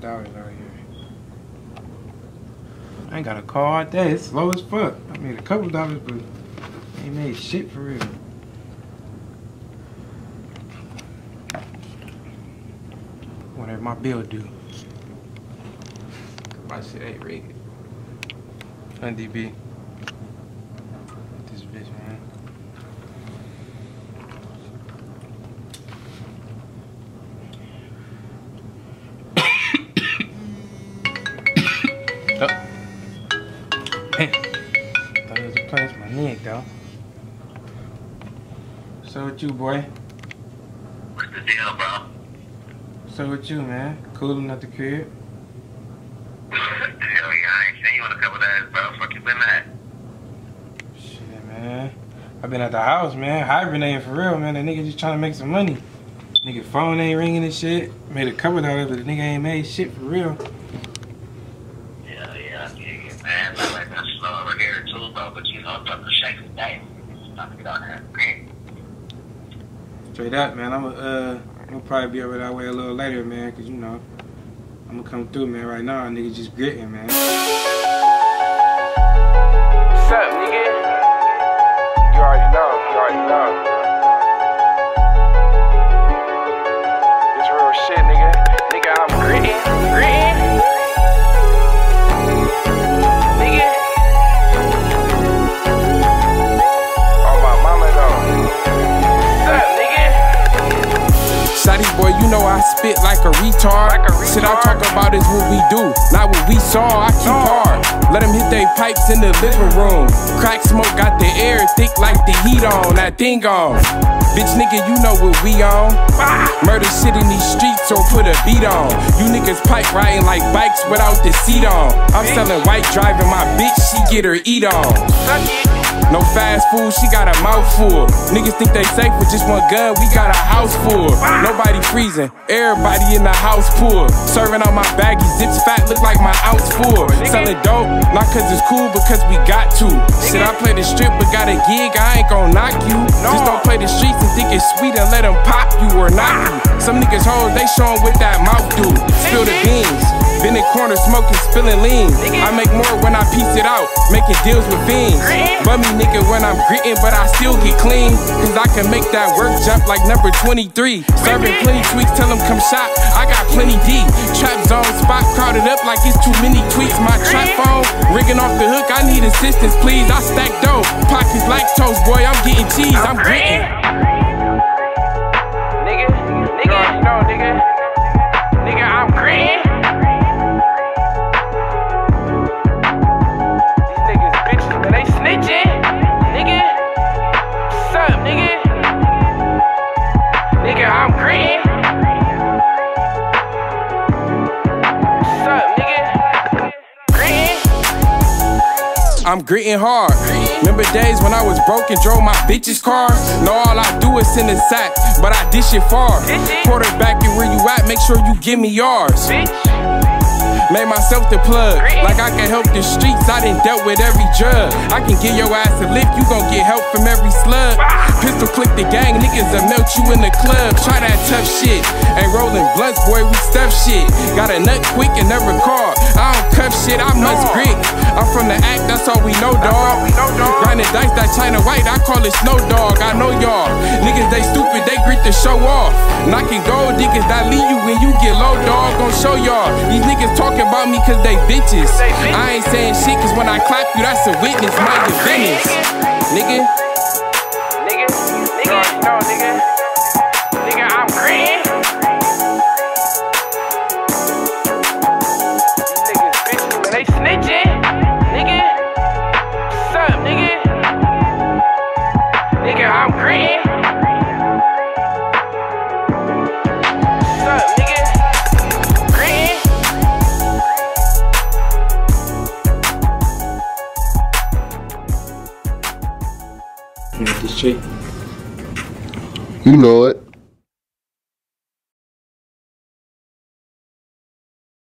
dollars out here. I ain't got a car all day. It's slow as fuck. I made a couple dollars, but I ain't made shit for real. Whatever my bill due. My shit ain't rated. UnDB. This Man. Thought it was a place my neck, though. So with you, boy? What's the deal, bro? So with you, man? Cooling at the crib? Hell yeah, I ain't seen you in a couple days, bro. Fuck you been at? Shit, man. I've been at the house, man. Hibernating for real, man. That nigga just trying to make some money. Nigga phone ain't ringing and shit. Made a couple dollars, but the nigga ain't made shit for real. Yeah, yeah, I dig it, man. I like that slow over Straight up, man. I'm uh, I'm gonna probably be over that way a little later, man, cause you know, I'm gonna come through, man. Right now, nigga just gritting, man. I spit like a retard. Like a Shit I talk about is what we do, not what we saw. I keep hard. Let them hit they pipes in the living room. Crack smoke got the air thick like the heat on. That thing on. Bitch nigga, you know what we on. Murder shit in these streets or put a beat on. You niggas pipe riding like bikes without the seat on. I'm selling white driving my bitch, she get her eat on. No fast food, she got a mouthful. Niggas think they safe with just one gun, we got a house full. Nobody freezing, everybody in the house pool. Serving on my baggy zips fat, look like my ounce full. Selling dope, not cause it's cool, because we got to. Shit, I play the strip, but got a gig, I ain't gon' knock you. Just don't play the streets and think it's sweet and let them pop you or knock you. Some niggas hoes, they showin' what that mouth do. Spill the beans. Corner smoking, spilling lean. I make more when I piece it out, making deals with fiends. Bummy nigga when I'm gritting, but I still get clean. Cause I can make that work jump like number 23. Serving plenty tweaks, tell them come shop. I got plenty D. Trap zone spot crowded up like it's too many tweets. My trap phone rigging off the hook, I need assistance, please. I stack dope, pockets like toast, boy. I'm getting cheese, I'm gritting. I'm gritting hard. Remember days when I was broke and drove my bitch's car? No, all I do is send a sack, but I dish it far. Quarterback it where you at, make sure you give me yours. Bitch. Made myself the plug, like I can help the streets. I done dealt with every drug. I can get your ass a lift, you gon' get help from every slug. Pistol click the gang, niggas that melt you in the club. Try that tough shit. Ain't rolling blunts, boy, we stuff shit. Got a nut quick and never call. I don't cuff shit, I must grit. I'm from the act, that's all we know, dog. Grinding dice, that China white, I call it snow dog. I know y'all. Niggas, they stupid, they grit to show off. Knocking gold niggas that leave you when you get low, dog. Gon' show y'all. These niggas talking about me cause they bitches. I ain't saying shit cause when I clap you, that's a witness. my. Nigga. Nigga, You know it.